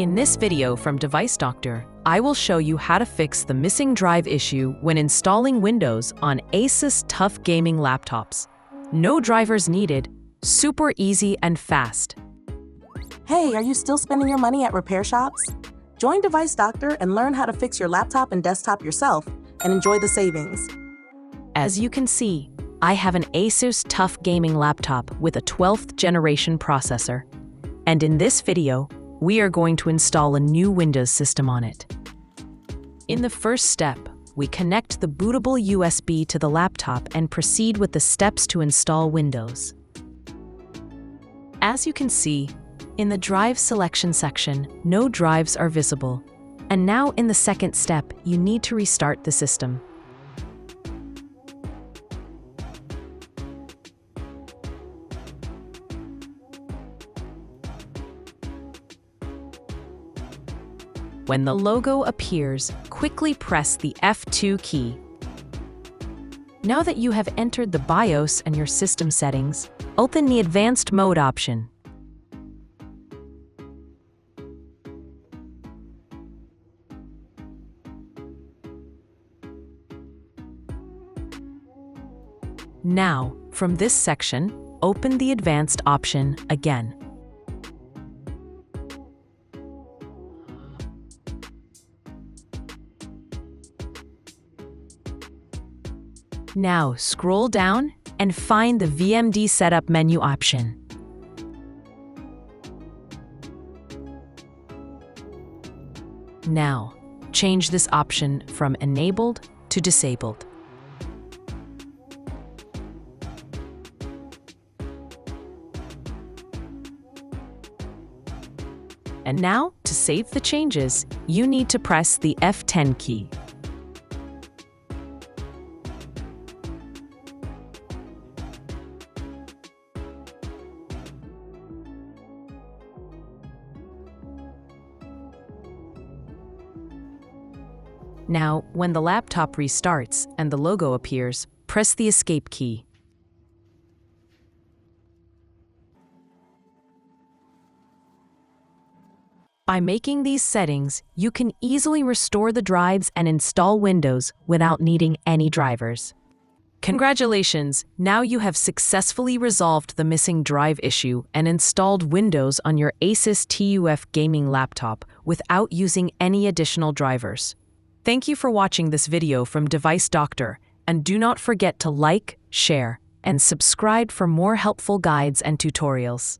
In this video from Device Doctor, I will show you how to fix the missing drive issue when installing Windows on Asus TUF gaming laptops. No drivers needed, super easy and fast. Hey, are you still spending your money at repair shops? Join Device Doctor and learn how to fix your laptop and desktop yourself and enjoy the savings. As you can see, I have an Asus TUF gaming laptop with a 12th generation processor. And in this video, we are going to install a new Windows system on it. In the first step, we connect the bootable USB to the laptop and proceed with the steps to install Windows. As you can see, in the drive selection section, no drives are visible. And now in the second step, you need to restart the system. When the logo appears, quickly press the F2 key. Now that you have entered the BIOS and your system settings, open the Advanced Mode option. Now, from this section, open the Advanced option again. Now scroll down and find the VMD Setup menu option. Now, change this option from Enabled to Disabled. And now, to save the changes, you need to press the F10 key. Now, when the laptop restarts and the logo appears, press the Escape key. By making these settings, you can easily restore the drives and install Windows without needing any drivers. Congratulations! Now you have successfully resolved the missing drive issue and installed Windows on your Asus TUF gaming laptop without using any additional drivers. Thank you for watching this video from Device Doctor, and do not forget to like, share, and subscribe for more helpful guides and tutorials.